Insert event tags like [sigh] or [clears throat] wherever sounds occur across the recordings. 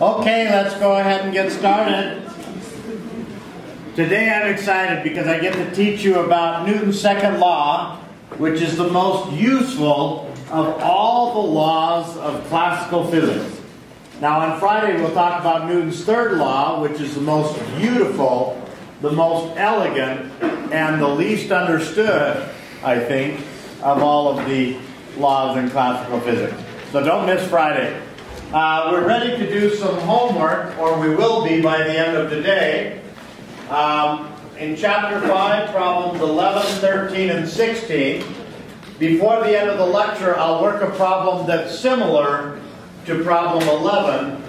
Okay, let's go ahead and get started. Today I'm excited because I get to teach you about Newton's second law, which is the most useful of all the laws of classical physics. Now on Friday we'll talk about Newton's third law, which is the most beautiful, the most elegant, and the least understood, I think, of all of the laws in classical physics. So don't miss Friday. Uh, we're ready to do some homework, or we will be by the end of today. Um, in chapter 5, problems 11, 13, and 16, before the end of the lecture, I'll work a problem that's similar to problem 11,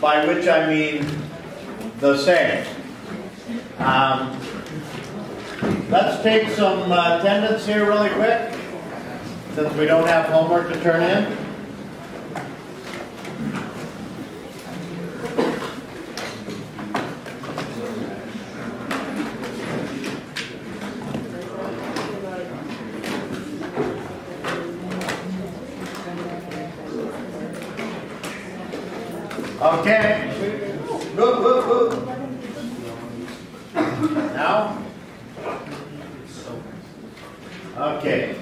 by which I mean the same. Um, let's take some uh, attendance here really quick, since we don't have homework to turn in. Okay. Now? Okay.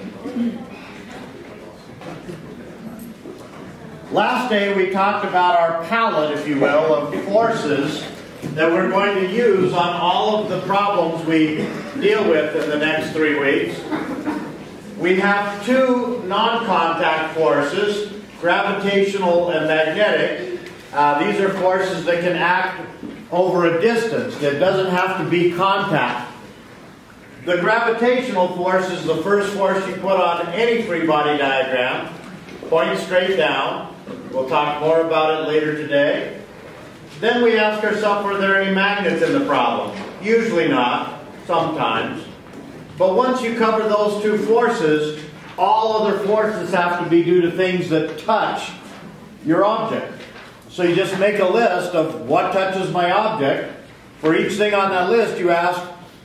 Last day we talked about our palette, if you will, of forces that we're going to use on all of the problems we deal with in the next three weeks. We have two non-contact forces, gravitational and magnetic, uh, these are forces that can act over a distance. It doesn't have to be contact. The gravitational force is the first force you put on any free body diagram. Point straight down. We'll talk more about it later today. Then we ask ourselves, are there any magnets in the problem? Usually not, sometimes. But once you cover those two forces, all other forces have to be due to things that touch your object. So you just make a list of what touches my object. For each thing on that list, you ask,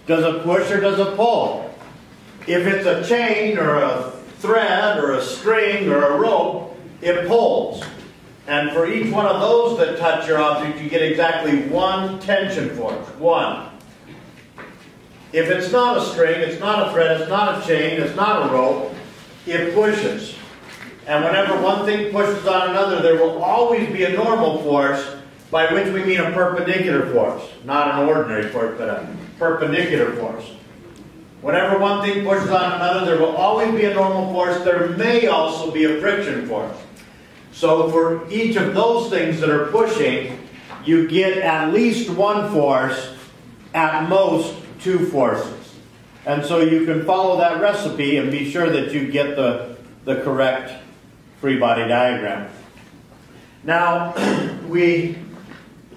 does it push or does it pull? If it's a chain or a thread or a string or a rope, it pulls. And for each one of those that touch your object, you get exactly one tension force. One. If it's not a string, it's not a thread, it's not a chain, it's not a rope, it pushes. And whenever one thing pushes on another, there will always be a normal force, by which we mean a perpendicular force. Not an ordinary force, but a perpendicular force. Whenever one thing pushes on another, there will always be a normal force. There may also be a friction force. So for each of those things that are pushing, you get at least one force, at most two forces. And so you can follow that recipe and be sure that you get the, the correct free body diagram. Now, [clears throat] we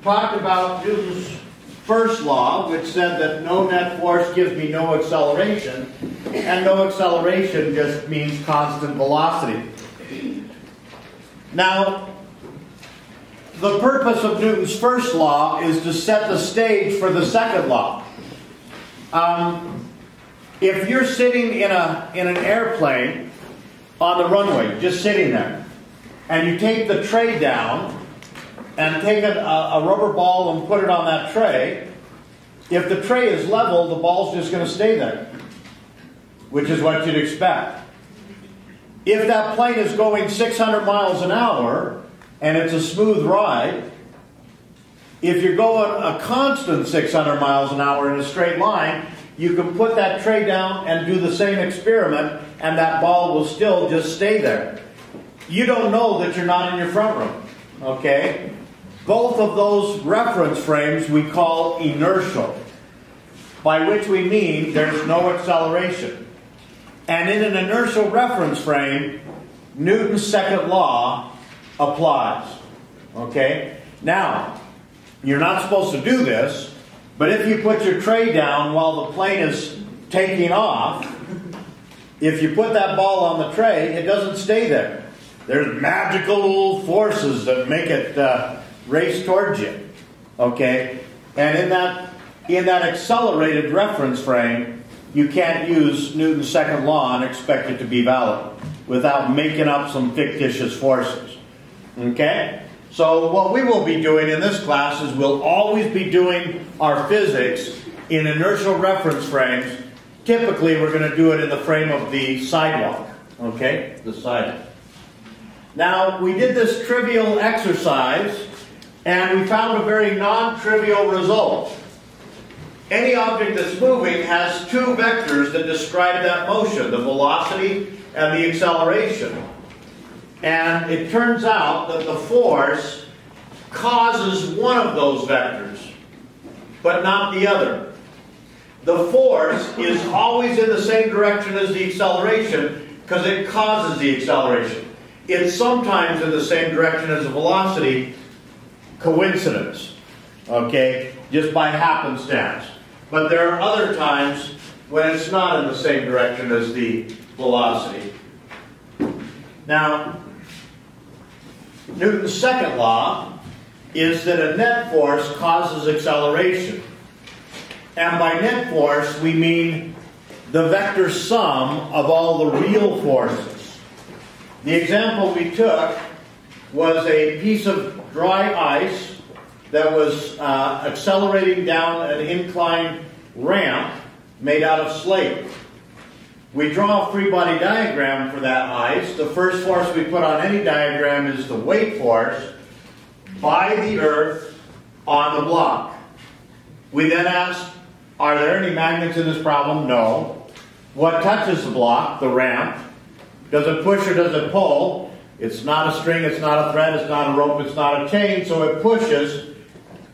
talked about Newton's first law, which said that no net force gives me no acceleration, and no acceleration just means constant velocity. Now, the purpose of Newton's first law is to set the stage for the second law. Um, if you're sitting in, a, in an airplane on the runway, just sitting there. And you take the tray down and take a, a rubber ball and put it on that tray. If the tray is level, the ball's just going to stay there, which is what you'd expect. If that plane is going 600 miles an hour and it's a smooth ride, if you're going a constant 600 miles an hour in a straight line, you can put that tray down and do the same experiment and that ball will still just stay there. You don't know that you're not in your front room, okay? Both of those reference frames we call inertial, by which we mean there's no acceleration. And in an inertial reference frame, Newton's second law applies, okay? Now, you're not supposed to do this, but if you put your tray down while the plane is taking off, if you put that ball on the tray, it doesn't stay there. There's magical forces that make it uh, race towards you. Okay? And in that, in that accelerated reference frame, you can't use Newton's second law and expect it to be valid without making up some fictitious forces. Okay? So what we will be doing in this class is we'll always be doing our physics in inertial reference frames. Typically, we're going to do it in the frame of the sidewalk, okay? The sidewalk. Now, we did this trivial exercise, and we found a very non-trivial result. Any object that's moving has two vectors that describe that motion, the velocity and the acceleration. And it turns out that the force causes one of those vectors, but not the other. The force is always in the same direction as the acceleration because it causes the acceleration. It's sometimes in the same direction as the velocity, coincidence, okay, just by happenstance. But there are other times when it's not in the same direction as the velocity. Now, Newton's second law is that a net force causes acceleration. And by net force, we mean the vector sum of all the real forces. The example we took was a piece of dry ice that was uh, accelerating down an inclined ramp made out of slate. We draw a free body diagram for that ice. The first force we put on any diagram is the weight force by the earth on the block. We then ask, are there any magnets in this problem? No. What touches the block, the ramp? Does it push or does it pull? It's not a string, it's not a thread, it's not a rope, it's not a chain, so it pushes.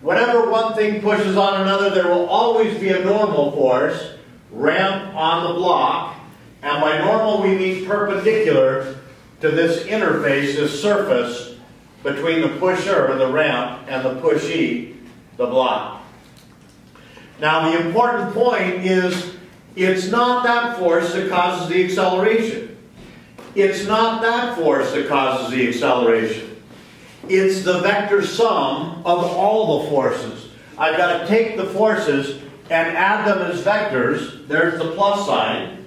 Whenever one thing pushes on another, there will always be a normal force, ramp on the block, and by normal, we mean perpendicular to this interface, this surface between the pusher, and the ramp, and the pushee, the block. Now, the important point is it's not that force that causes the acceleration. It's not that force that causes the acceleration. It's the vector sum of all the forces. I've got to take the forces and add them as vectors. There's the plus sign.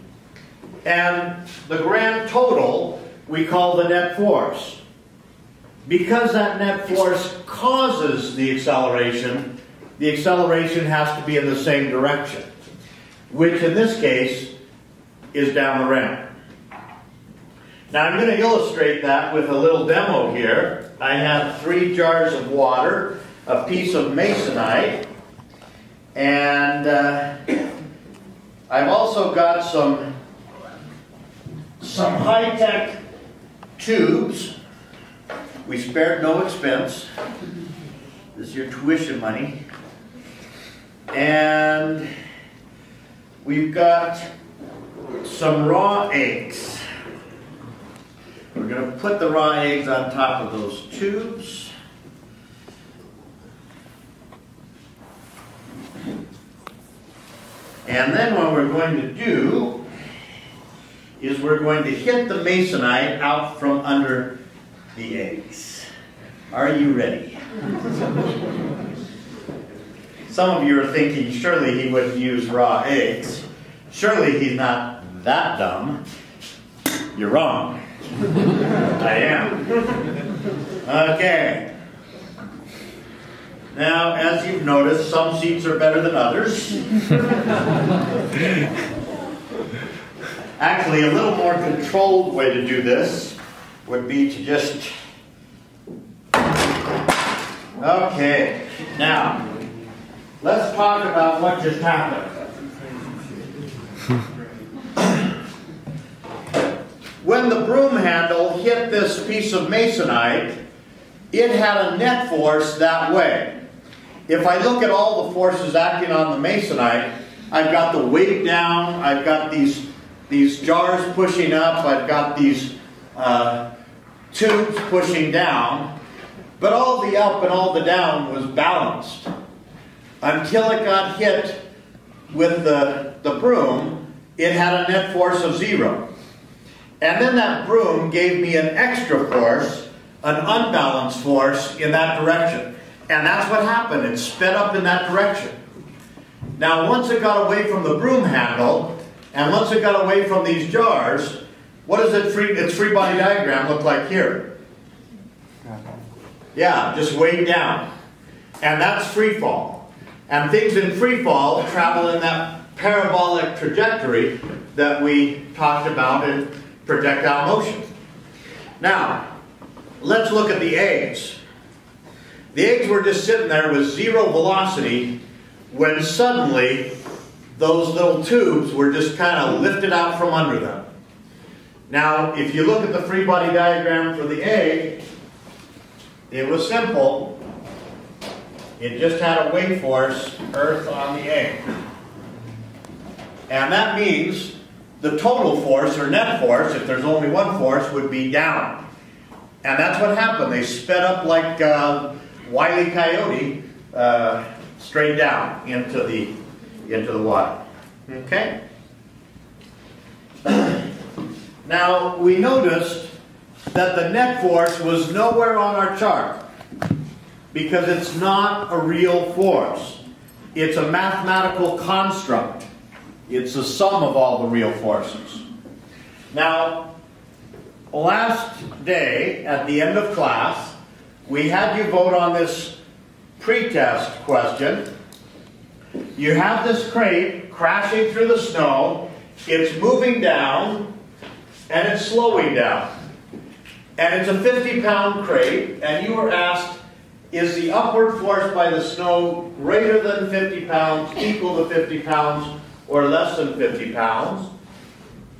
And the grand total we call the net force. Because that net force causes the acceleration, the acceleration has to be in the same direction, which in this case is down the ramp. Now I'm going to illustrate that with a little demo here. I have three jars of water, a piece of masonite, and uh, I've also got some some high-tech tubes. We spared no expense. This is your tuition money. And we've got some raw eggs. We're going to put the raw eggs on top of those tubes. And then what we're going to do is we're going to hit the masonite out from under the eggs. Are you ready? [laughs] Some of you are thinking, surely he wouldn't use raw eggs. Surely he's not that dumb. You're wrong. I am. Okay. Now, as you've noticed, some seats are better than others. Actually, a little more controlled way to do this would be to just... Okay, now, let's talk about what just happened. when the broom handle hit this piece of masonite, it had a net force that way. If I look at all the forces acting on the masonite, I've got the weight down, I've got these these jars pushing up. I've got these uh, tubes pushing down. But all the up and all the down was balanced until it got hit with the, the broom. It had a net force of zero. And then that broom gave me an extra force, an unbalanced force in that direction. And that's what happened. It sped up in that direction. Now, once it got away from the broom handle, and once it got away from these jars, what does it free, its free body diagram look like here? Yeah, just way down. And that's free fall. And things in free fall travel in that parabolic trajectory that we talked about in projectile motion. Now, let's look at the eggs. The eggs were just sitting there with zero velocity when suddenly those little tubes were just kind of lifted out from under them. Now, if you look at the free body diagram for the egg, it was simple. It just had a weight force, Earth on the egg. And that means the total force, or net force, if there's only one force, would be down. And that's what happened. They sped up like uh, Wile E. Coyote uh, straight down into the, into the water. Okay? [clears throat] now, we noticed that the net force was nowhere on our chart because it's not a real force. It's a mathematical construct. It's the sum of all the real forces. Now, last day at the end of class, we had you vote on this pretest question. You have this crate crashing through the snow, it's moving down, and it's slowing down. And it's a 50 pound crate, and you were asked, is the upward force by the snow greater than 50 pounds, equal to 50 pounds, or less than 50 pounds?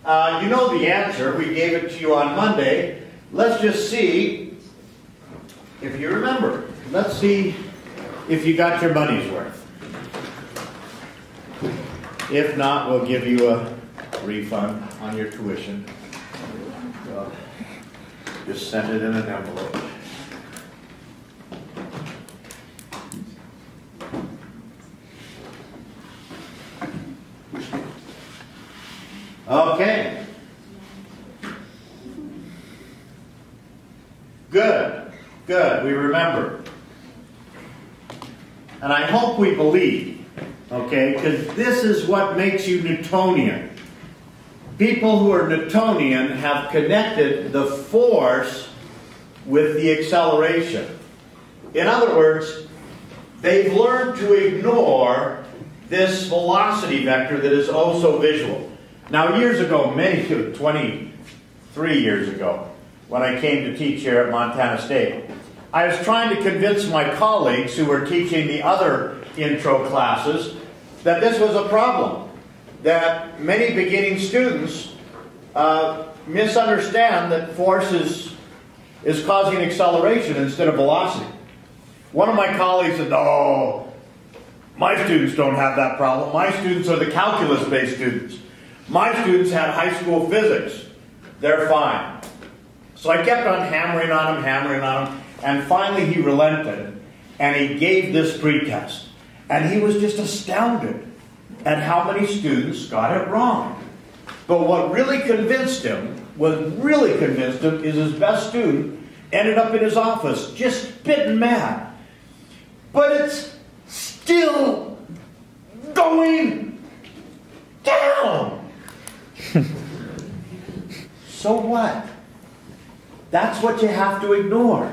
Uh, you know the answer. We gave it to you on Monday. Let's just see if you remember. Let's see if you got your money's worth. If not, we'll give you a refund on your tuition. Just send it in an envelope. Okay. Good. Good. We remember. And I hope we believe, okay, because this is what makes you Newtonian. People who are Newtonian have connected the force with the acceleration. In other words, they've learned to ignore this velocity vector that is also visual. Now, years ago, many, [laughs] 23 years ago, when I came to teach here at Montana State, I was trying to convince my colleagues who were teaching the other intro classes that this was a problem. That many beginning students uh, misunderstand that force is, is causing acceleration instead of velocity. One of my colleagues said, Oh, my students don't have that problem. My students are the calculus based students. My students had high school physics. They're fine. So I kept on hammering on him, hammering on him, and finally he relented and he gave this pretest. And he was just astounded at how many students got it wrong. But what really convinced him, what really convinced him, is his best student ended up in his office just bitten mad. But it's still going down. [laughs] so what? That's what you have to ignore.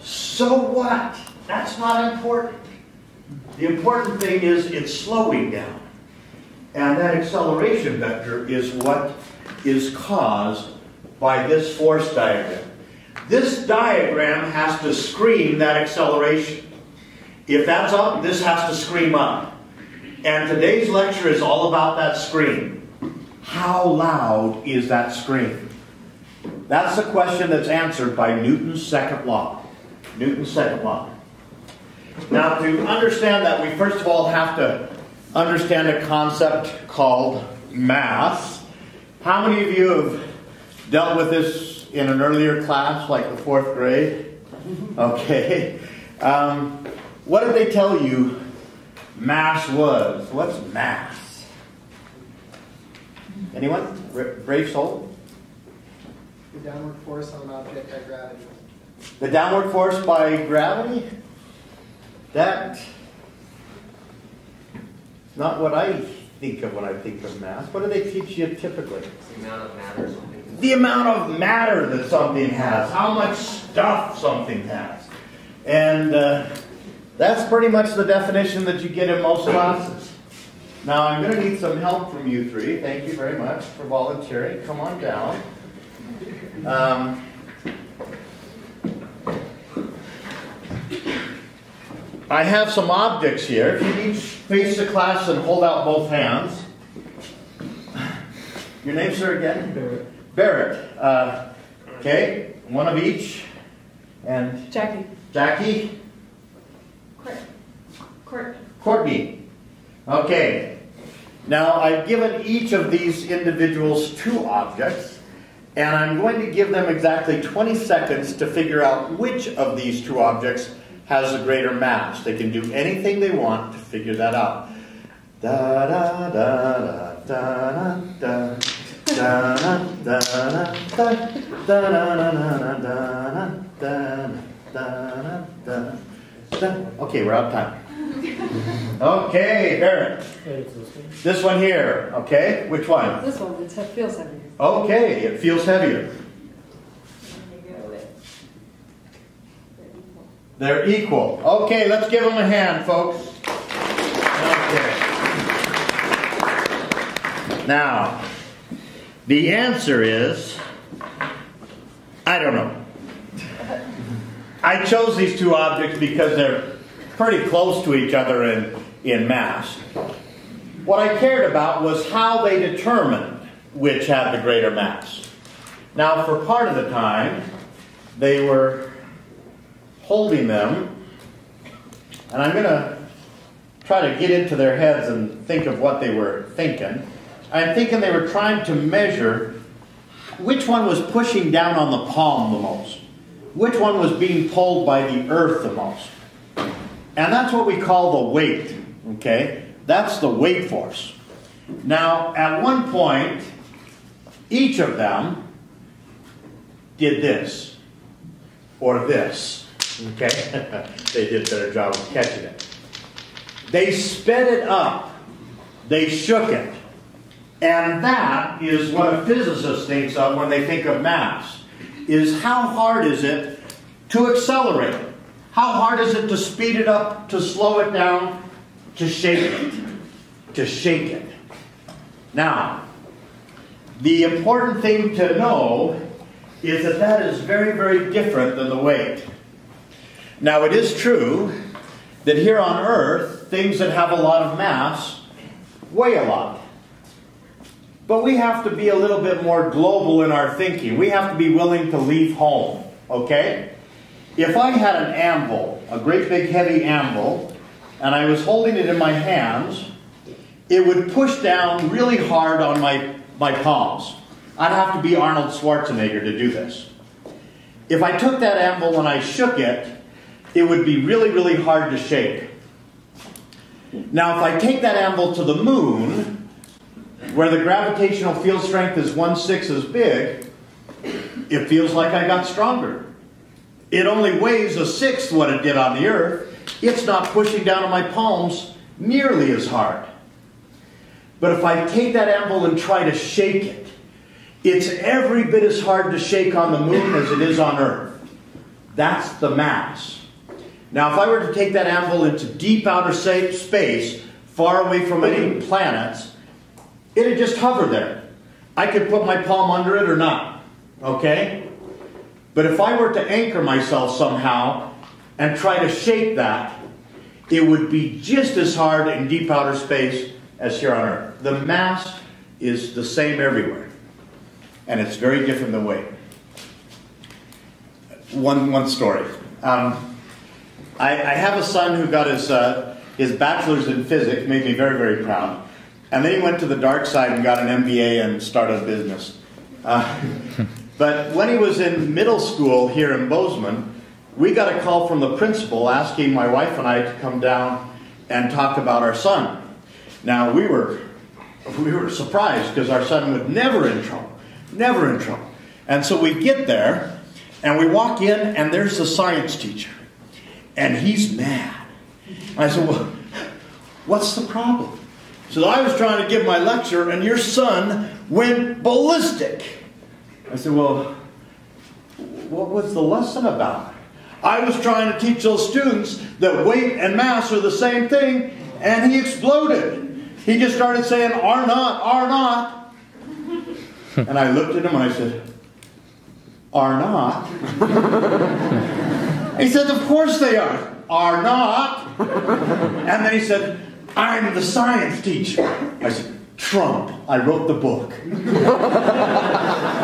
So what? That's not important. The important thing is it's slowing down. And that acceleration vector is what is caused by this force diagram. This diagram has to scream that acceleration. If that's up, this has to scream up. And today's lecture is all about that scream. How loud is that scream? That's the question that's answered by Newton's second law. Newton's second law. Now, to understand that, we first of all have to understand a concept called mass. How many of you have dealt with this in an earlier class, like the fourth grade? [laughs] Okay. Um, what did they tell you mass was? What's mass? Anyone? Brave soul? The downward force on an object by gravity. The downward force by gravity? That is not what I think of when I think of mass. What do they teach you typically? The amount of matter. The amount of matter that something has. How much stuff something has. And uh, that's pretty much the definition that you get in most classes. Now I'm going to need some help from you three. Thank you very much for volunteering. Come on down. Um, I have some objects here. If you each face the class and hold out both hands. Your name, sir, again? Barrett. Barrett. Uh, okay, one of each. And Jackie. Jackie? Court. Court. Courtney. Okay. Now, I've given each of these individuals two objects, and I'm going to give them exactly 20 seconds to figure out which of these two objects has a greater mass. They can do anything they want to figure that out. Da da da da da da da da da da da da da da da Okay, we're out of time. Okay, Barrett. This one here, okay? Which one? This one, it feels heavier. Okay, it feels heavier. They're equal. Okay, let's give them a hand, folks. Okay. Now, the answer is I don't know. I chose these two objects because they're pretty close to each other in, in mass. What I cared about was how they determined which had the greater mass. Now, for part of the time, they were holding them, and I'm going to try to get into their heads and think of what they were thinking. I'm thinking they were trying to measure which one was pushing down on the palm the most, which one was being pulled by the earth the most. And that's what we call the weight, okay? That's the weight force. Now, at one point, each of them did this or this, okay? [laughs] they did a better job of catching it. They sped it up, they shook it. And that is what a physicist thinks of when they think of mass. Is how hard is it to accelerate? How hard is it to speed it up, to slow it down, to shake it? To shake it. Now, the important thing to know is that that is very, very different than the weight. Now, it is true that here on Earth, things that have a lot of mass weigh a lot. But we have to be a little bit more global in our thinking. We have to be willing to leave home, okay? If I had an anvil, a great big heavy anvil, and I was holding it in my hands, it would push down really hard on my, my palms. I'd have to be Arnold Schwarzenegger to do this. If I took that anvil and I shook it, it would be really, really hard to shake. Now, if I take that anvil to the moon, where the gravitational field strength is one sixth as big, it feels like I got stronger. It only weighs a sixth what it did on the earth. It's not pushing down on my palms nearly as hard. But if I take that anvil and try to shake it, it's every bit as hard to shake on the moon as it is on earth. That's the mass. Now, if I were to take that anvil into deep outer space, far away from any planets, it'd just hover there. I could put my palm under it or not. Okay? But if I were to anchor myself somehow and try to shape that, it would be just as hard in deep outer space as here on Earth. The mass is the same everywhere, and it's very different than weight. One, one story. Um, I, I, have a son who got his, uh, his bachelor's in physics, made me very, very proud. And then he went to the dark side and got an MBA and started a business. Uh, [laughs] But when he was in middle school here in Bozeman, we got a call from the principal asking my wife and I to come down and talk about our son. Now we were we were surprised because our son was never in trouble, never in trouble. And so we get there and we walk in and there's the science teacher, and he's mad. I said, "Well, what's the problem?" So I was trying to give my lecture, and your son went ballistic. I said, Well, what was the lesson about? I was trying to teach those students that weight and mass are the same thing, and he exploded. He just started saying, are not, are not. [laughs] And I looked at him and I said, are not? [laughs] he said, of course they are. Are not? [laughs] And then he said, I'm the science teacher. I said, Trump. I wrote the book.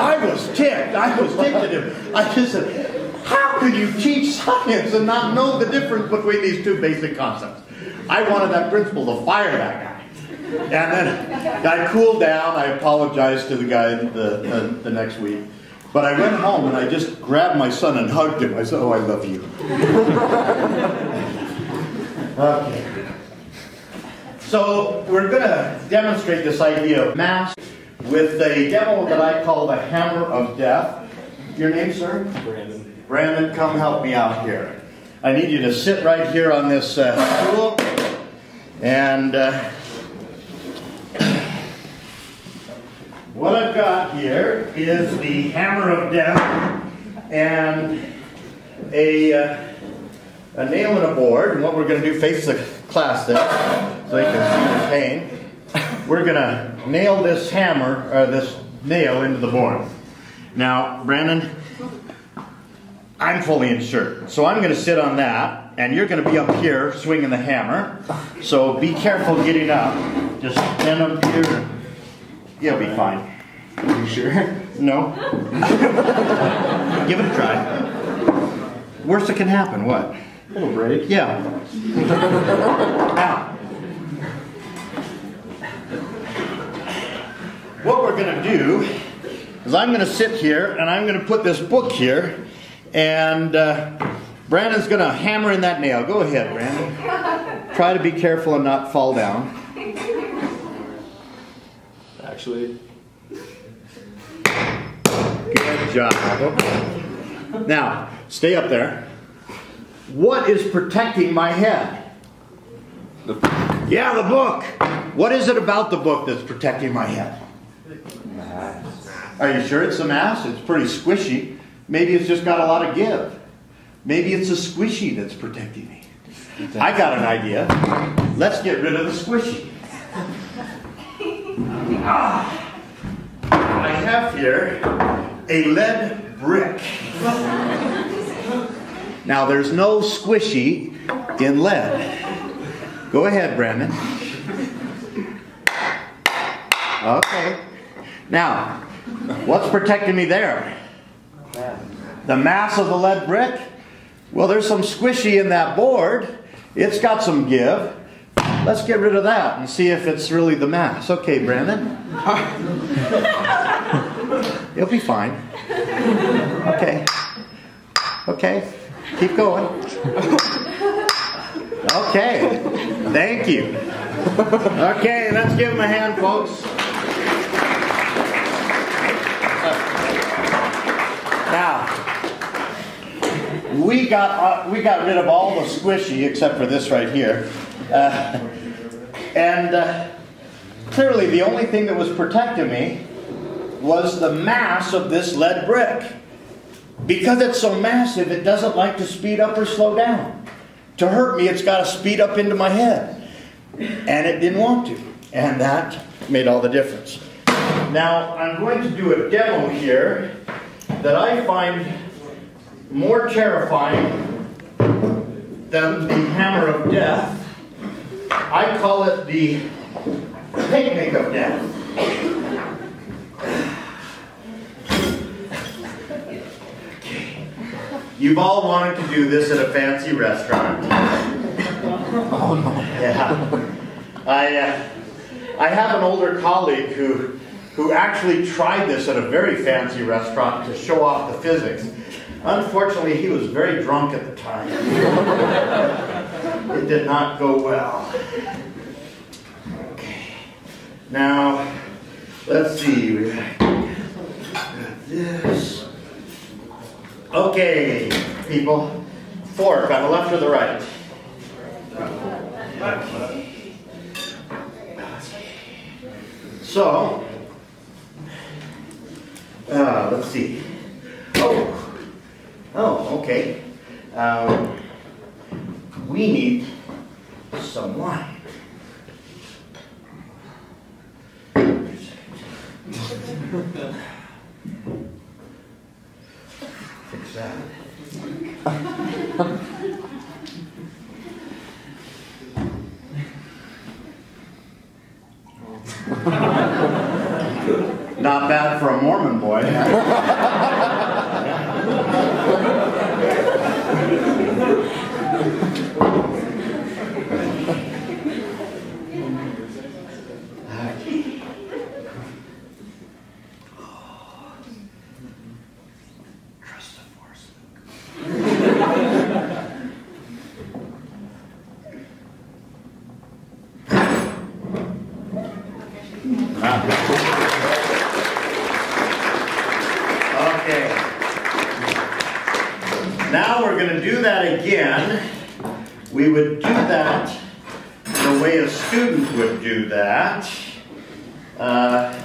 I was ticked. I was ticked at him. I just said, how could you teach science and not know the difference between these two basic concepts? I wanted that principal to fire that guy. And then I cooled down. I apologized to the guy the, the, the next week. But I went home and I just grabbed my son and hugged him. I said, Oh, I love you. [laughs] okay. So we're going to demonstrate this idea of mass with a demo that I call the hammer of death. Your name, sir? Brandon. Brandon, come help me out here. I need you to sit right here on this uh, stool. And uh, [clears throat] what I've got here is the hammer of death and a, uh, a nail and a board. And what we're going to do, face the class there so you can see the pain. We're going to nail this hammer, or this nail into the board. Now, Brandon, I'm fully insured. So I'm going to sit on that, and you're going to be up here swinging the hammer. So be careful getting up. Just stand up here. You'll be fine. Are You sure? No? [laughs] Give it a try. Worst that can happen, what? A little break. Yeah. Now, what we're going to do is I'm going to sit here and I'm going to put this book here, and uh, Brandon's going to hammer in that nail. Go ahead, Brandon. Try to be careful and not fall down. Actually, Good job. Now, stay up there. What is protecting my head? the Yeah, the book. What is it about the book that's protecting my head? Are you sure it's a mass? It's pretty squishy. Maybe it's just got a lot of give. Maybe it's a squishy that's protecting me. I got an idea. Let's get rid of the squishy. Ah. [laughs] I have here a lead brick. [laughs] Now, there's no squishy in lead. Go ahead, Brandon. Okay. Now, what's protecting me there? The mass of the lead brick? Well, there's some squishy in that board. It's got some give. Let's get rid of that and see if it's really the mass. Okay, Brandon. [laughs] You'll be fine. Okay. Okay. Keep going. Okay. Thank you. Okay, let's give him a hand, folks. Now, we got uh, we got rid of all the squishy except for this right here, uh, and uh, clearly the only thing that was protecting me was the mass of this lead brick. Because it's so massive, it doesn't like to speed up or slow down. To hurt me, it's got to speed up into my head. And it didn't want to. And that made all the difference. Now, I'm going to do a demo here that I find more terrifying than the hammer of death. I call it the picnic of death. You've all wanted to do this at a fancy restaurant. oh no. Yeah. I, uh, I have an older colleague who, who actually tried this at a very fancy restaurant to show off the physics. Unfortunately, he was very drunk at the time. it did not go well. Okay. Now, let's see. Got this. Okay, people. Fork on the left or the right? So, uh, let's see. Oh, oh, okay. Um, we need some line. Fix that. Not bad for a Mormon boy. Trust the force. Okay. Now we're going to do that again. We would do that the way a student would do that. Uh,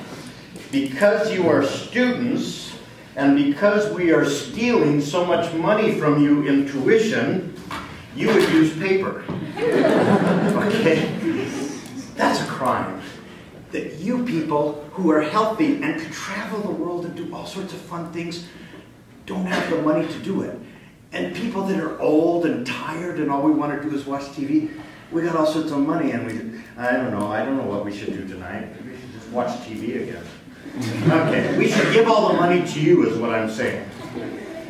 because you are students and because we are stealing so much money from you in tuition, you would use paper. [laughs] Okay? That's a crime. That you people who are healthy and could travel the world and do all sorts of fun things don't have the money to do it. And people that are old and tired and all we want to do is watch TV, we got all sorts of money and we, I don't know, I don't know what we should do tonight. Maybe we should just watch TV again. Okay, we should give all the money to you is what I'm saying.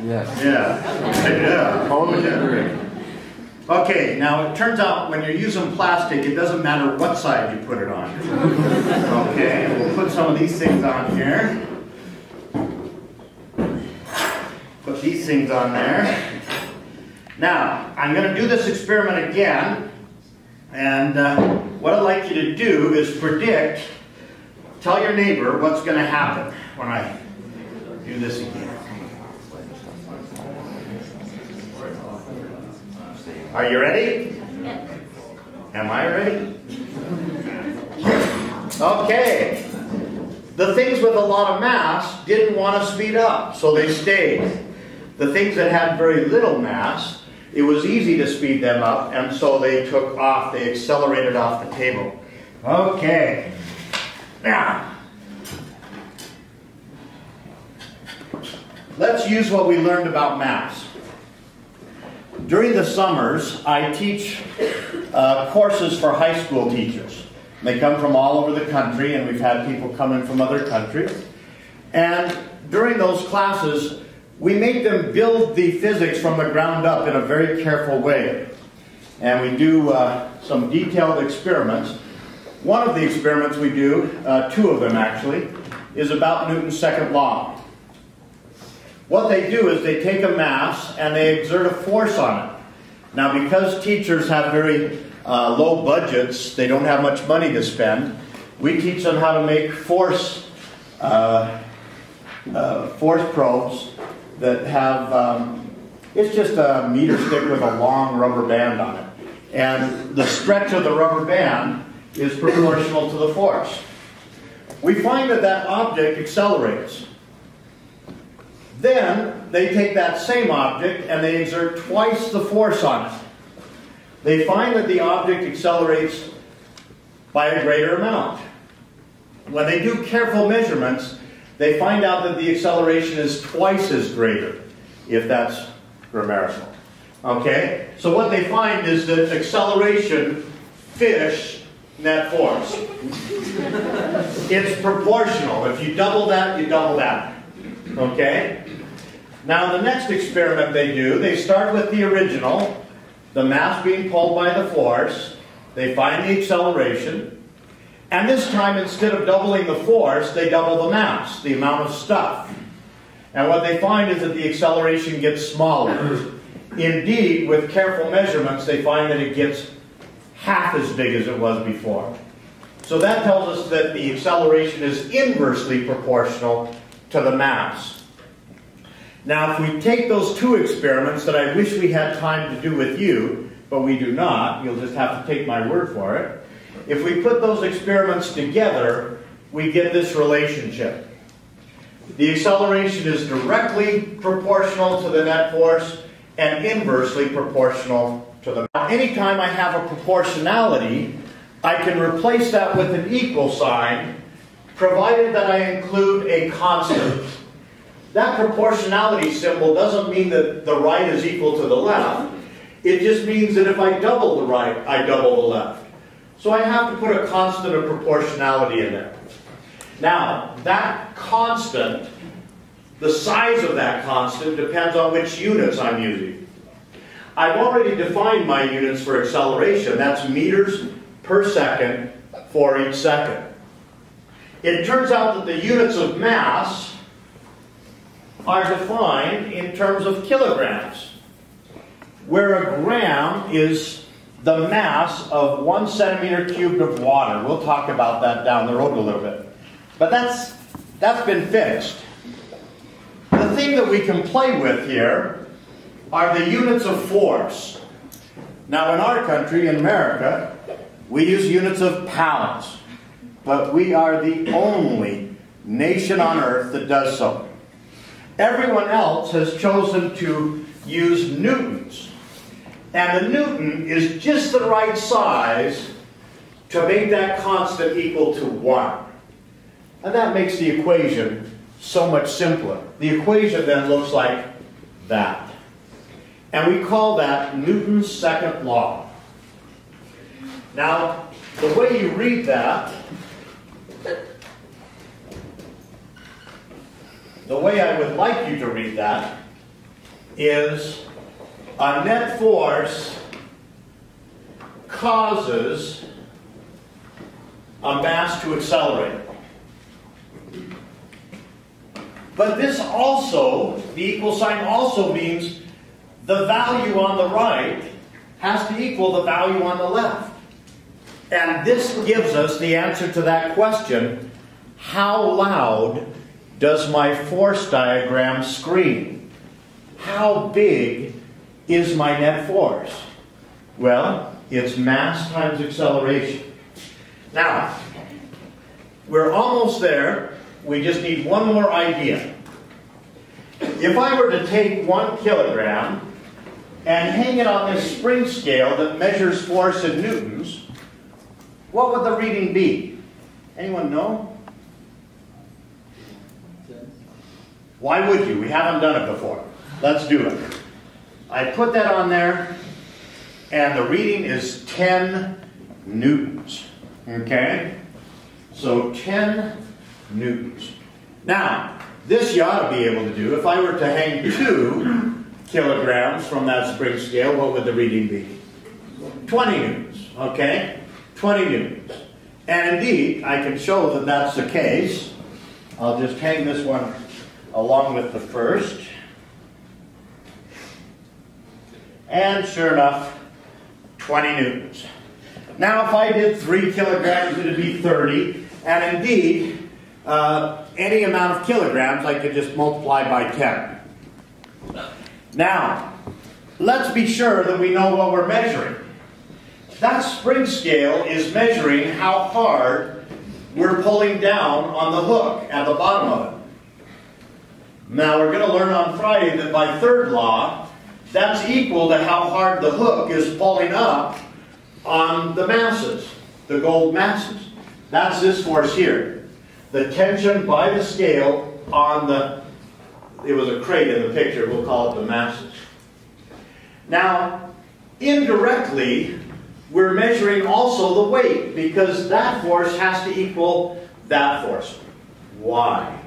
Yes. Yeah, [laughs] yeah. Totally agree. Okay, now it turns out when you're using plastic, it doesn't matter what side you put it on. [laughs] Okay, we'll put some of these things on here. Put these things on there. Now, I'm going to do this experiment again. And uh, what I'd like you to do is predict, tell your neighbor what's going to happen when I do this again. Are you ready? Am I ready? Okay. The things with a lot of mass didn't want to speed up, so they stayed. The things that had very little mass, it was easy to speed them up, and so they took off, they accelerated off the table. Okay. Now, let's use what we learned about mass. During the summers, I teach uh, courses for high school teachers. They come from all over the country, and we've had people come in from other countries. And during those classes, we make them build the physics from the ground up in a very careful way. And we do uh, some detailed experiments. One of the experiments we do, uh, two of them actually, is about Newton's second law. What they do is they take a mass and they exert a force on it. Now, because teachers have very uh, low budgets, they don't have much money to spend, we teach them how to make force, uh, uh, force probes that have, um, it's just a meter stick with a long rubber band on it. And the stretch of the rubber band is proportional to the force. We find that that object accelerates. Then they take that same object and they exert twice the force on it. They find that the object accelerates by a greater amount. When they do careful measurements, they find out that the acceleration is twice as greater, if that's grammatical. Okay? So what they find is that acceleration fish net force. [laughs] it's proportional. If you double that, you double that. Okay? Now the next experiment they do, they start with the original, the mass being pulled by the force. They find the acceleration. And this time, instead of doubling the force, they double the mass, the amount of stuff. And what they find is that the acceleration gets smaller. Indeed, with careful measurements, they find that it gets half as big as it was before. So that tells us that the acceleration is inversely proportional to the mass. Now, if we take those two experiments that I wish we had time to do with you, but we do not, you'll just have to take my word for it. If we put those experiments together, we get this relationship. The acceleration is directly proportional to the net force, and inversely proportional to the mass. Anytime I have a proportionality, I can replace that with an equal sign, provided that I include a constant. That proportionality symbol doesn't mean that the right is equal to the left. It just means that if I double the right, I double the left. So I have to put a constant of proportionality in there. Now, that constant, the size of that constant depends on which units I'm using. I've already defined my units for acceleration. That's meters per second for each second. It turns out that the units of mass are defined in terms of kilograms, where a gram is the mass of one centimeter cubed of water. We'll talk about that down the road a little bit. But that's, that's been fixed. The thing that we can play with here are the units of force. Now in our country, in America, we use units of pounds. But we are the only nation on earth that does so. Everyone else has chosen to use newtons. And the newton is just the right size to make that constant equal to 1. And that makes the equation so much simpler. The equation then looks like that. And we call that Newton's second law. Now, the way you read that the way I would like you to read that is a net force causes a mass to accelerate. But this also, the equal sign also means the value on the right has to equal the value on the left. And this gives us the answer to that question, how loud does my force diagram scream? How big is my net force? Well, it's mass times acceleration. Now, we're almost there. We just need one more idea. If I were to take one kilogram and hang it on this spring scale that measures force in newtons, what would the reading be? Anyone know? Why would you? We haven't done it before. Let's do it. I put that on there, and the reading is 10 newtons. Okay? So 10 newtons. Now, this you ought to be able to do. If I were to hang two kilograms from that spring scale, what would the reading be? 20 newtons. Okay? 20 newtons. And indeed, I can show that that's the case. I'll just hang this one along with the first. And sure enough, 20 newtons. Now if I did 3 kilograms, it would be 30. And indeed, uh, any amount of kilograms I could just multiply by 10. Now, let's be sure that we know what we're measuring. That spring scale is measuring how hard we're pulling down on the hook at the bottom of it. Now we're going to learn on Friday that by third law, that's equal to how hard the hook is pulling up on the masses, the gold masses. That's this force here. The tension by the scale on the, it was a crate in the picture, we'll call it the masses. Now, indirectly, we're measuring also the weight because that force has to equal that force. Why?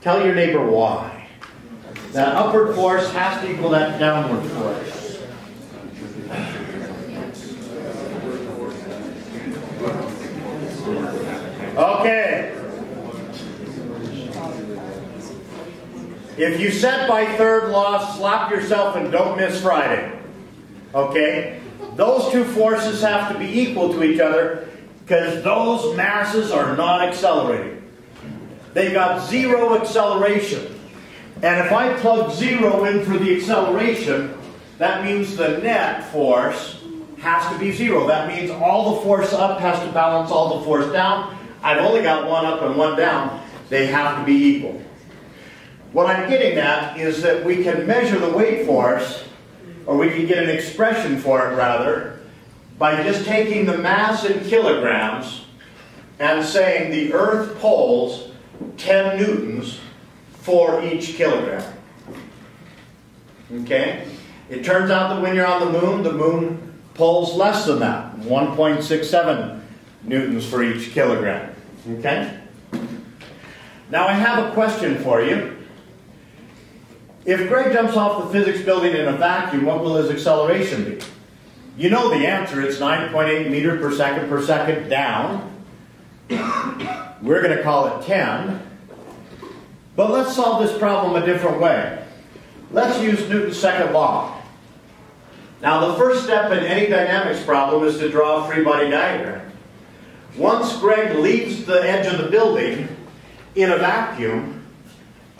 Tell your neighbor why. That upward force has to equal that downward force. Okay. If you set by third law, slap yourself and don't miss Friday. Okay? Those two forces have to be equal to each other because those masses are not accelerating. They got zero acceleration. And if I plug zero in for the acceleration, that means the net force has to be zero. That means all the force up has to balance all the force down. I've only got one up and one down. They have to be equal. What I'm getting at is that we can measure the weight force or we can get an expression for it rather, by just taking the mass in kilograms and saying the Earth pulls 10 newtons for each kilogram. Okay? It turns out that when you're on the moon, the moon pulls less than that, 1.67 newtons for each kilogram. Okay? Now I have a question for you. If Greg jumps off the physics building in a vacuum, what will his acceleration be? You know the answer. It's 9.8 meter per second per second down. We're going to call it 10. But let's solve this problem a different way. Let's use Newton's second law. Now the first step in any dynamics problem is to draw a free body diagram. Once Greg leaves the edge of the building in a vacuum,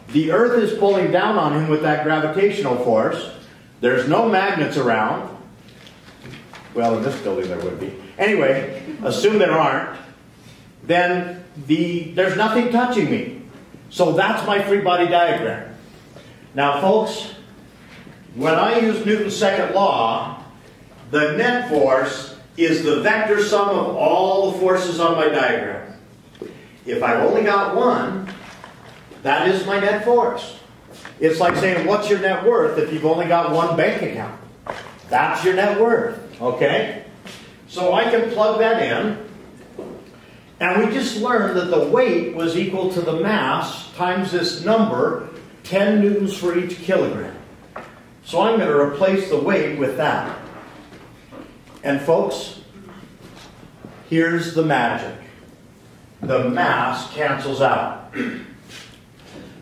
the Earth is pulling down on him with that gravitational force. There's no magnets around. Well, in this building there would be. Anyway, assume there aren't. Then the, there's nothing touching me. So that's my free body diagram. Now, folks, when I use Newton's second law, the net force is the vector sum of all the forces on my diagram. If I've only got one, that is my net force. It's like saying, what's your net worth if you've only got one bank account? That's your net worth, okay? So I can plug that in, and we just learned that the weight was equal to the mass times this number, 10 newtons for each kilogram. So I'm going to replace the weight with that. And folks, here's the magic. The mass cancels out.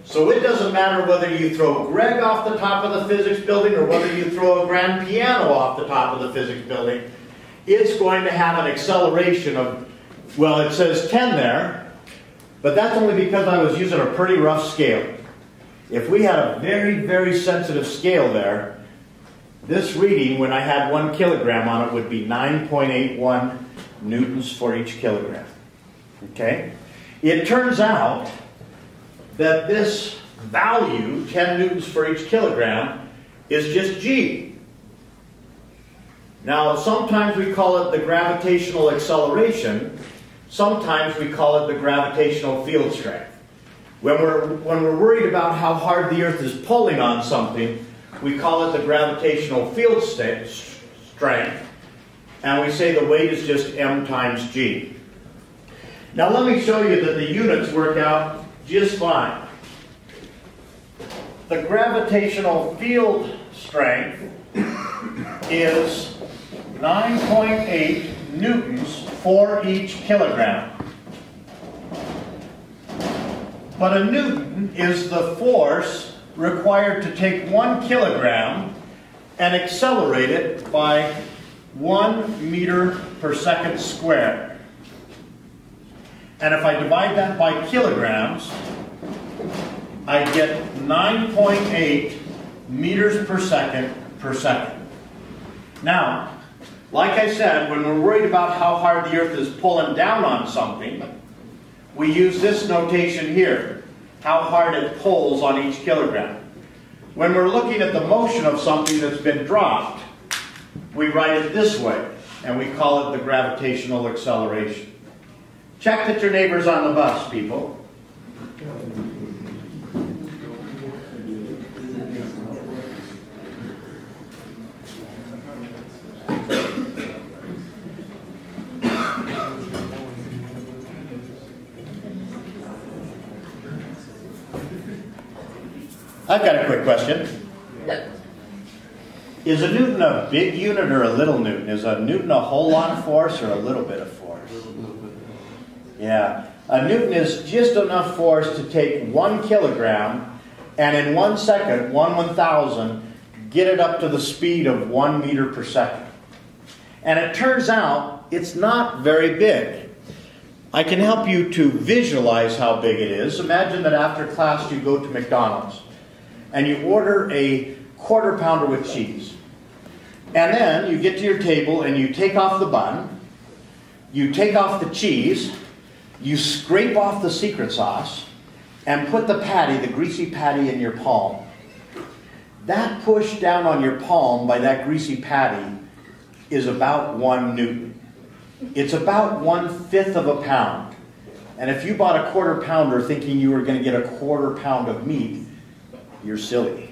So it doesn't matter whether you throw Greg off the top of the physics building or whether you throw a grand piano off the top of the physics building, it's going to have an acceleration of, well, it says 10 there, but that's only because I was using a pretty rough scale. If we had a very, very sensitive scale there, this reading, when I had one kilogram on it, would be 9.81 newtons for each kilogram. Okay? It turns out that this value, 10 newtons for each kilogram, is just G. Now, sometimes we call it the gravitational acceleration. Sometimes we call it the gravitational field strength. When we're, when we're worried about how hard the Earth is pulling on something, we call it the gravitational field strength, and we say the weight is just m times g. Now let me show you that the units work out just fine. The gravitational field strength is 9.8 newtons for each kilogram. But a newton is the force required to take one kilogram and accelerate it by one meter per second squared. And if I divide that by kilograms, I get 9.8 meters per second per second. Now, like I said, when we're worried about how hard the Earth is pulling down on something, we use this notation here, how hard it pulls on each kilogram. When we're looking at the motion of something that's been dropped, we write it this way, and we call it the gravitational acceleration. Check that your neighbor's on the bus, people. I've got a quick question. Is a Newton a big unit or a little Newton? Is a Newton a whole lot of force or a little bit of force? Yeah. A Newton is just enough force to take one kilogram and in one second, one one thousand, get it up to the speed of one meter per second. And it turns out it's not very big. I can help you to visualize how big it is. Imagine that after class you go to McDonald's and you order a quarter pounder with cheese. And then you get to your table and you take off the bun, you take off the cheese, you scrape off the secret sauce, and put the patty, the greasy patty, in your palm. that push down on your palm by that greasy patty is about one newton. It's about one fifth of a pound. And if you bought a quarter pounder thinking you were going to get a quarter pound of meat, you're silly.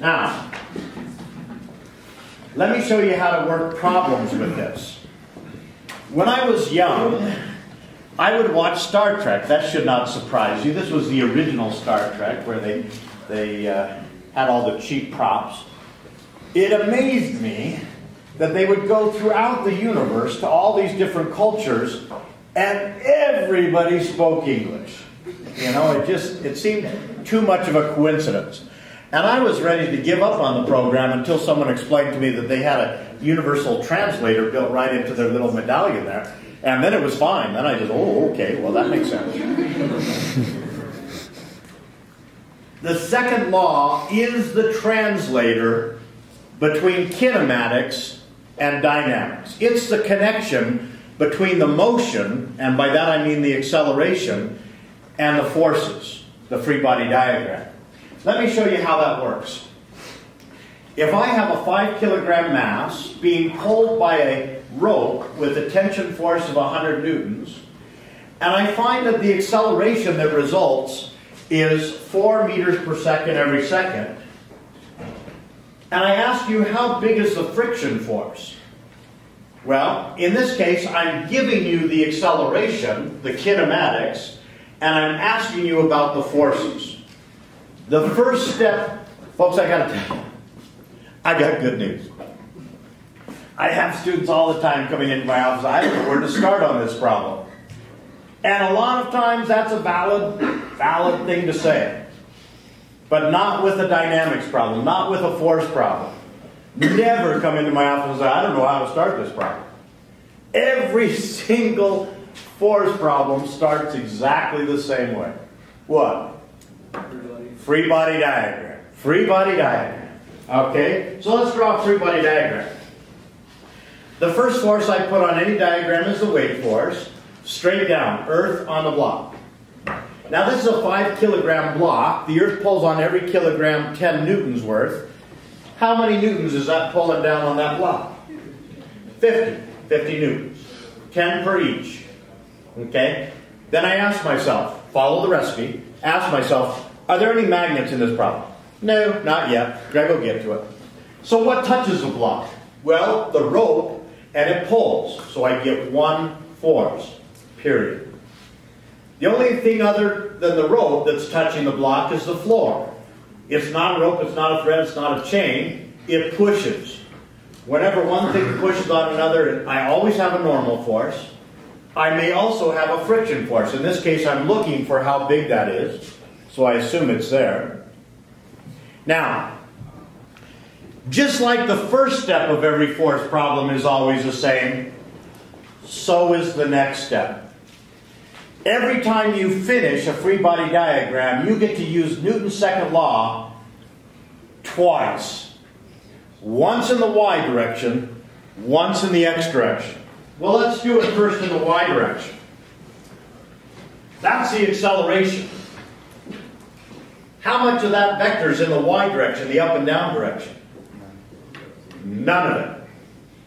Now, let me show you how to work problems with this. When I was young, I would watch Star Trek. That should not surprise you. This was the original Star Trek where they, they uh, had all the cheap props. It amazed me that they would go throughout the universe to all these different cultures and everybody spoke English. You know, it just it seemed too much of a coincidence. And I was ready to give up on the program until someone explained to me that they had a universal translator built right into their little medallion there. And then it was fine. Then I just, oh, okay, well, that makes sense. the second law is the translator between kinematics and dynamics. It's the connection between the motion, and by that I mean the acceleration, and the forces, the free body diagram. Let me show you how that works. If I have a 5 kilogram mass being pulled by a rope with a tension force of 100 newtons, and I find that the acceleration that results is 4 meters per second every second, and I ask you, how big is the friction force? Well, in this case, I'm giving you the acceleration, the kinematics, and I'm asking you about the forces. The first step, folks, I gotta tell you, I got good news. I have students all the time coming into my office. I don't know where to start on this problem. And a lot of times that's a valid, valid thing to say. But not with a dynamics problem, not with a force problem. Never come into my office and say, I don't know how to start this problem. Every [laughs] single force problem starts exactly the same way. What? Free body diagram. Free body diagram. Okay? So let's draw a free body diagram. The first force I put on any diagram is the weight force, straight down, earth on the block. Now this is a 5 kilogram block. The earth pulls on every kilogram 10 newtons worth. How many newtons is that pulling down on that block? 50. 50 newtons. 10 per each. Okay? Then I ask myself, follow the recipe, ask myself, are there any magnets in this problem? No, not yet. Greg will get to it. So what touches the block? Well, the rope, and it pulls. So I get one force, period. The only thing other than the rope that's touching the block is the floor. It's not a rope, it's not a thread, it's not a chain. It pushes. Whenever one thing pushes on another, I always have a normal force. I may also have a friction force. In this case, I'm looking for how big that is, so I assume it's there. Now, just like the first step of every force problem is always the same, so is the next step. Every time you finish a free body diagram, you get to use Newton's second law twice. Once in the y direction, once in the x direction. Well, let's do it first in the y direction. That's the acceleration. How much of that vector is in the y direction, the up and down direction? None of it.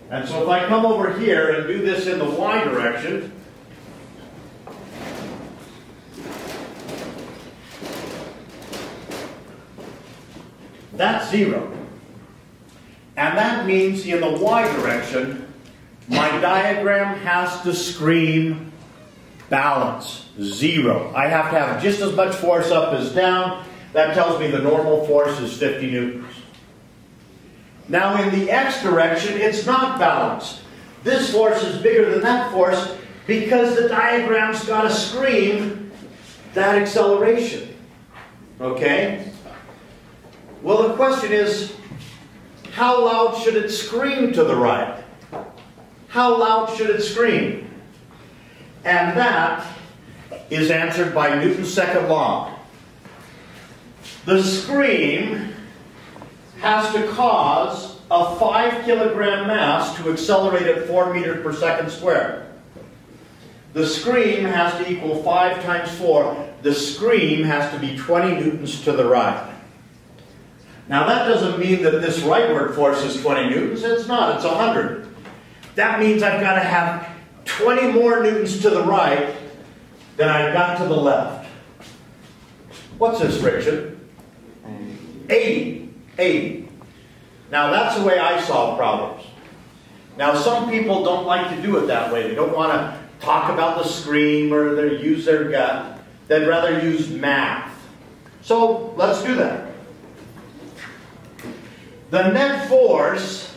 And so if I come over here and do this in the y direction, That's zero. And that means in the y direction, my diagram has to scream balance, zero. I have to have just as much force up as down. That tells me the normal force is 50 newtons. Now in the x direction, it's not balanced. This force is bigger than that force because the diagram's got to scream that acceleration. Okay? Well, the question is, how loud should it scream to the right? How loud should it scream? And that is answered by Newton's second law. The scream has to cause a 5 kilogram mass to accelerate at 4 meters per second squared. The scream has to equal 5 times 4. The scream has to be 20 newtons to the right. Now that doesn't mean that this rightward force is 20 newtons, it's not, it's 100. That means I've got to have 20 more newtons to the right than I've got to the left. What's this friction? 80. 80. Now that's the way I solve problems. Now some people don't like to do it that way. They don't want to talk about the scream or they use their gut. They'd rather use math. So let's do that. The net force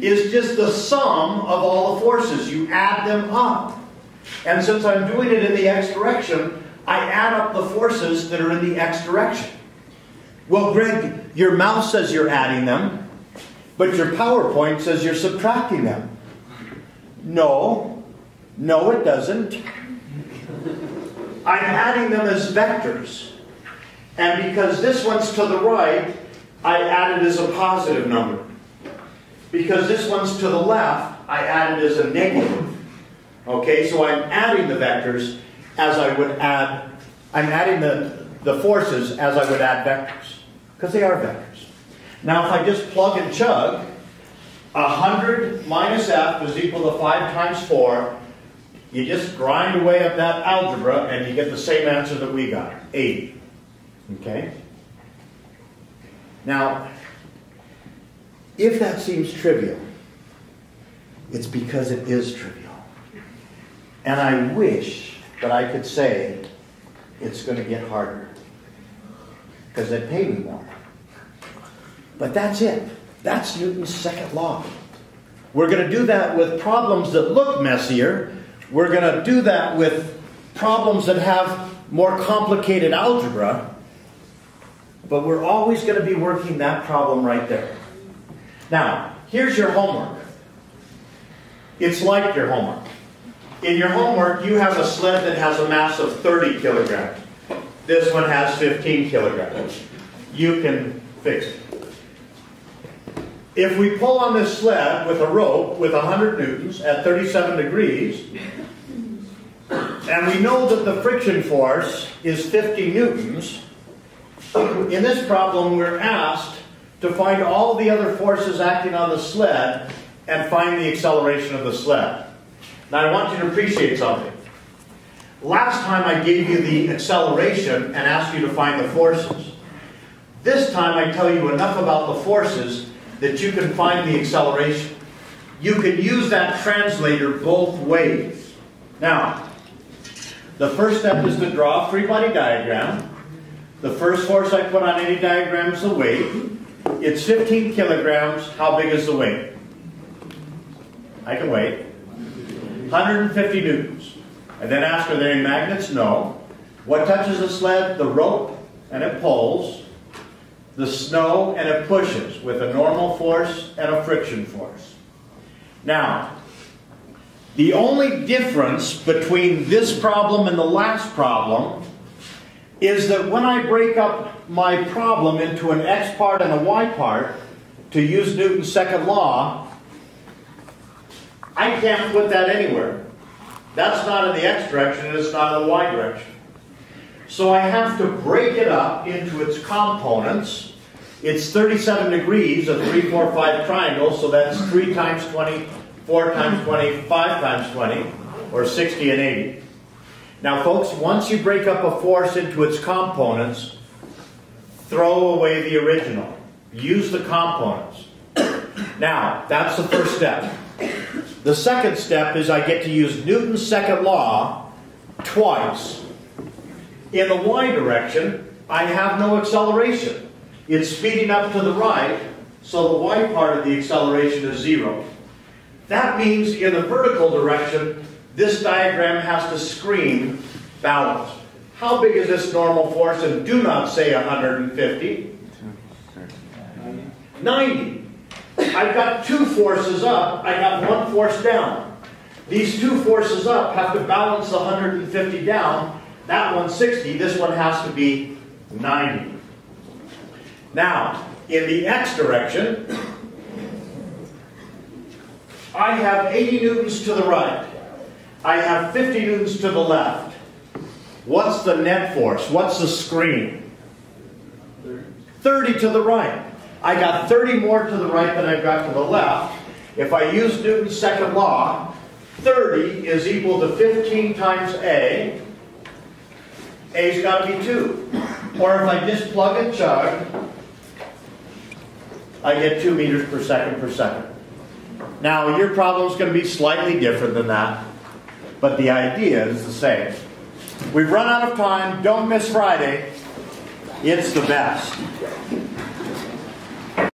is just the sum of all the forces. You add them up. And since I'm doing it in the x direction, I add up the forces that are in the x direction. Well, Greg, your mouse says you're adding them, but your PowerPoint says you're subtracting them. No, no, it doesn't. I'm adding them as vectors. And because this one's to the right, I add it as a positive number. Because this one's to the left, I add it as a negative. Okay, so I'm adding the vectors as I would add, I'm adding the, the forces as I would add vectors. Because they are vectors. Now if I just plug and chug, 100 minus f is equal to 5 times 4. You just grind away at that algebra and you get the same answer that we got, 80. Okay? Now, if that seems trivial, it's because it is trivial. And I wish that I could say it's going to get harder because they pay me more. But that's it. That's Newton's second law. We're going to do that with problems that look messier. We're going to do that with problems that have more complicated algebra. But we're always going to be working that problem right there. Now, here's your homework. It's like your homework. In your homework, you have a sled that has a mass of 30 kilograms. This one has 15 kilograms. You can fix it. If we pull on this sled with a rope with 100 newtons at 37 degrees, and we know that the friction force is 50 newtons, in this problem we're asked to find all the other forces acting on the sled and find the acceleration of the sled. Now I want you to appreciate something. Last time I gave you the acceleration and asked you to find the forces. This time I tell you enough about the forces that you can find the acceleration. You can use that translator both ways. Now, the first step is to draw a free body diagram. The first force I put on any diagram is the weight. It's 15 kilograms. How big is the weight? I can wait. 150 newtons. And then ask, are there any magnets? No. What touches the sled? The rope, and it pulls the snow and it pushes with a normal force and a friction force. Now, the only difference between this problem and the last problem is that when I break up my problem into an x part and a y part, to use Newton's second law, I can't put that anywhere. That's not in the x direction and it's not in the y direction. So I have to break it up into its components. It's 37 degrees, a 3, 4, 5 triangle, so that's 3 times 20, 4 times 20, 5 times 20, or 60 and 80. Now folks, once you break up a force into its components, throw away the original. Use the components. Now, that's the first step. The second step is I get to use Newton's second law twice. In the y direction, I have no acceleration. It's speeding up to the right, so the y part of the acceleration is zero. That means in the vertical direction, this diagram has to scream balance. How big is this normal force? And do not say 150. 90. I've got two forces up, I got one force down. These two forces up have to balance the 150 down. That one's 60, this one has to be 90. Now, in the x direction, I have 80 newtons to the right. I have 50 newtons to the left. What's the net force? What's the screen? 30 to the right. I got 30 more to the right than I've got to the left. If I use Newton's second law, 30 is equal to 15 times A. A's got to be 2. Or if I just plug and chug, I get 2 meters per second per second. Now, your problem is going to be slightly different than that, but the idea is the same. We've run out of time. Don't miss Friday. It's the best.